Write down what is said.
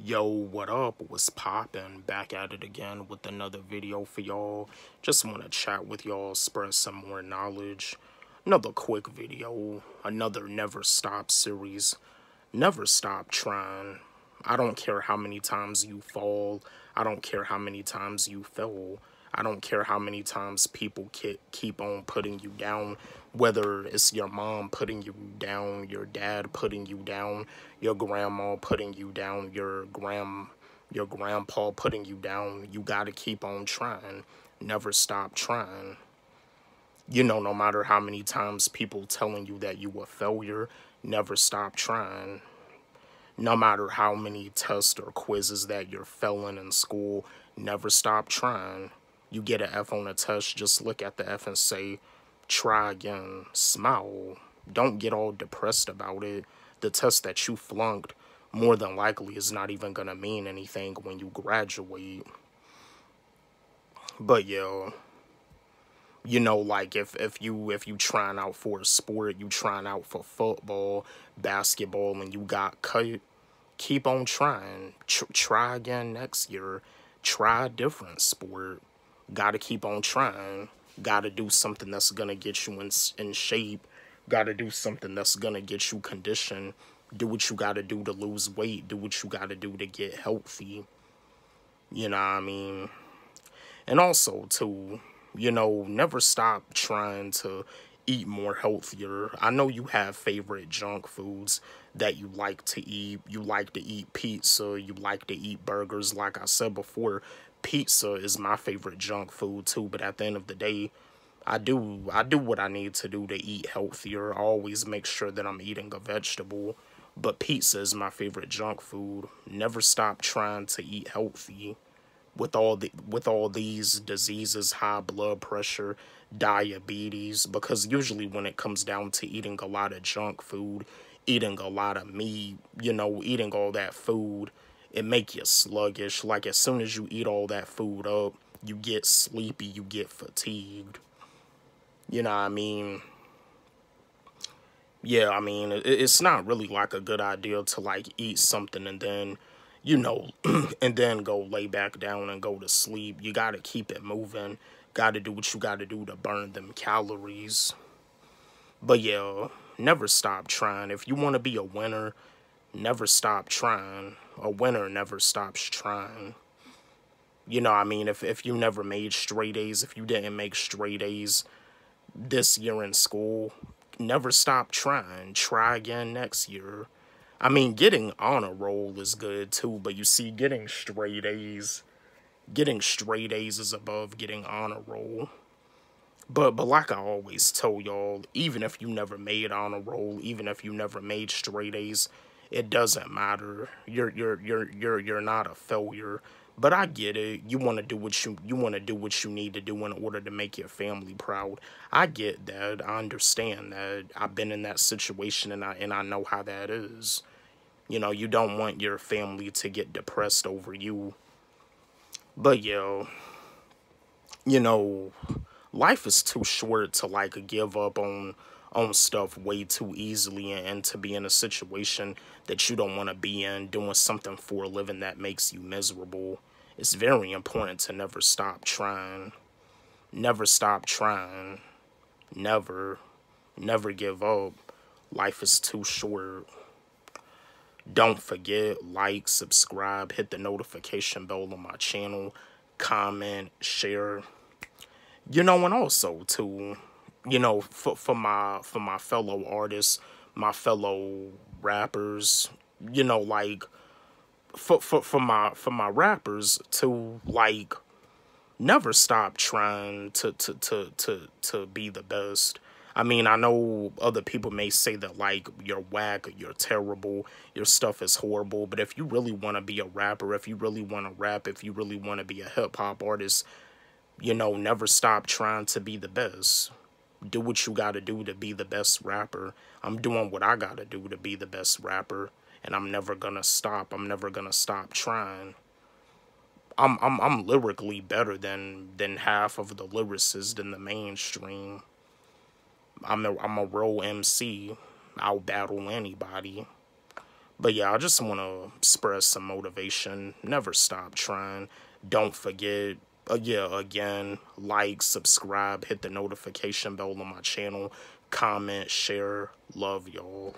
Yo, what up? What's poppin'? Back at it again with another video for y'all. Just want to chat with y'all, spread some more knowledge. Another quick video, another Never Stop series. Never stop trying. I don't care how many times you fall. I don't care how many times you fell. I don't care how many times people keep on putting you down, whether it's your mom putting you down, your dad putting you down, your grandma putting you down, your grand your grandpa putting you down. You got to keep on trying. Never stop trying. You know, no matter how many times people telling you that you a failure, never stop trying. No matter how many tests or quizzes that you're failing in school, never stop trying you get an F on a test, just look at the F and say, try again, smile. Don't get all depressed about it. The test that you flunked more than likely is not even going to mean anything when you graduate. But yeah, you know, like if, if you if you trying out for a sport, you trying out for football, basketball, and you got cut, keep on trying. Tr try again next year. Try a different sport got to keep on trying. Got to do something that's going to get you in, in shape. Got to do something that's going to get you conditioned. Do what you got to do to lose weight. Do what you got to do to get healthy. You know what I mean? And also, too, you know, never stop trying to eat more healthier. I know you have favorite junk foods that you like to eat. You like to eat pizza. You like to eat burgers. Like I said before, pizza is my favorite junk food too, but at the end of the day, I do I do what I need to do to eat healthier. I always make sure that I'm eating a vegetable, but pizza is my favorite junk food. Never stop trying to eat healthy with all the with all these diseases, high blood pressure, diabetes because usually when it comes down to eating a lot of junk food, eating a lot of meat, you know, eating all that food, it make you sluggish. Like as soon as you eat all that food up, you get sleepy, you get fatigued. You know I mean? Yeah, I mean, it's not really like a good idea to like eat something and then, you know, and then go lay back down and go to sleep. You got to keep it moving. Got to do what you got to do to burn them calories. But yeah, never stop trying. If you want to be a winner, never stop trying. A winner never stops trying. You know, I mean, if, if you never made straight A's, if you didn't make straight A's this year in school, never stop trying. Try again next year. I mean, getting honor roll is good too, but you see, getting straight A's, getting straight A's is above getting honor roll. But but like I always tell y'all, even if you never made honor roll, even if you never made straight A's, it doesn't matter. You're you're you're you're you're not a failure. But I get it. You want to do what you you want to do what you need to do in order to make your family proud. I get that. I understand that. I've been in that situation and I and I know how that is. You know, you don't want your family to get depressed over you. But yo, you know, life is too short to like give up on on stuff way too easily and, to be in a situation that you don't want to be in, doing something for a living that makes you miserable. It's very important to never stop trying. Never stop trying. Never. Never give up. Life is too short. Don't forget, like, subscribe, hit the notification bell on my channel, comment, share. You know, and also, too, you know, for, for my for my fellow artists, my fellow rappers, you know, like for for for my for my rappers to like never stop trying to to to to to be the best. I mean, I know other people may say that like you're whack, you're terrible, your stuff is horrible, but if you really want to be a rapper, if you really want to rap, if you really want to be a hip hop artist, you know, never stop trying to be the best do what you got to do to be the best rapper. I'm doing what I got to do to be the best rapper, and I'm never to stop. I'm never to stop trying. I'm I'm I'm lyrically better than than half of the lyricists in the mainstream. I'm a I'm a real MC. I'll battle anybody. But yeah, I just want to express some motivation. Never stop trying. Don't forget, uh, yeah, again, like, subscribe, hit the notification bell on my channel, comment, share. Love y'all.